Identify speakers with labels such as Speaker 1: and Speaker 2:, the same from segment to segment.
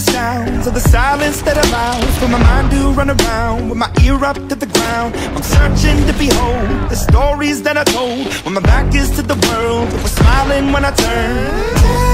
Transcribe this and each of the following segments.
Speaker 1: sounds of the silence that allows for my mind to run around with my ear up to the ground. I'm searching to behold the stories that I told when my back is to the world, we're smiling when I turn.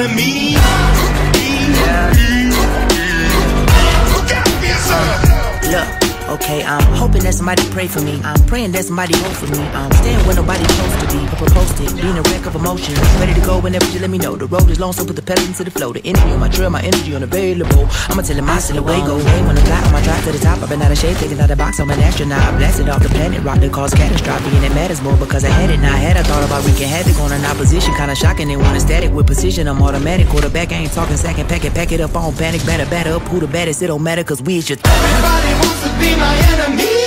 Speaker 1: enemy.
Speaker 2: I'm hoping that somebody pray for me. I'm praying that somebody hope for me. I'm staying where nobody's supposed to be. I proposed it, being a wreck of emotions. Ready to go whenever you let me know. The road is long, so put the pedal into the flow. The energy on my trail, my energy unavailable. I'ma tell him my silhouette go. Hey, when I fly on my drive to the top, I've been out of shape, taking out the box. I'm an astronaut. I blasted off the planet, rock that caused catastrophe, and it matters more because I had it. Now I had I thought about wreaking havoc on an opposition, kinda shocking. They want a static with precision. I'm automatic, quarterback. I ain't talking second, pack it, pack it up. I don't panic, batter, batter up. Who the baddest? It don't matter, cause we is your.
Speaker 1: Everybody wants to be my enemy.